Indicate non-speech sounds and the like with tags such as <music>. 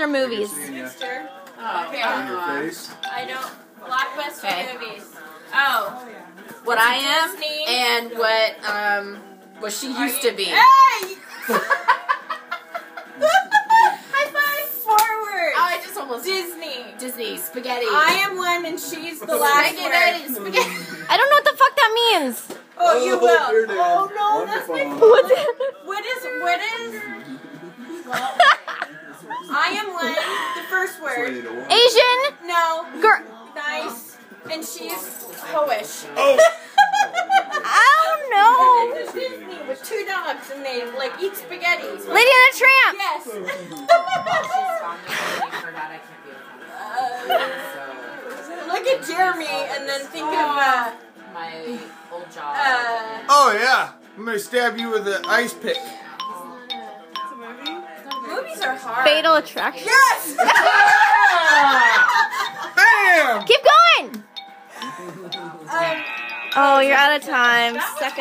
blockbuster movies. Mister. Oh, Okay. come On your on. face. I don't. Blockbuster Okay. movies. Oh. What I am Disney. and what um what she used to be. Hey! <laughs> High five forward. Oh, I just almost Disney. Disney spaghetti. I am one and she's the last spaghetti, word. spaghetti. I don't know what the fuck that means. Oh, you Oh, here it will. Oh no, On that's my phone. What's it? What is what is? <laughs> I am one. The first word. Asian No. girl. Nice. And she's hoish. Oh! <laughs> I don't know. Disney with two dogs and they like eat spaghetti. Lady and the Tramp. Yes. She's on me and for that I can't be with her. Look at Jeremy and then think of uh, my old job. uh Oh, yeah. I'm gonna stab you with an ice pick. Hard. Fatal Attraction. Yes. <laughs> <laughs> Bam! Keep going. <laughs> um, Oh, you're out of time, that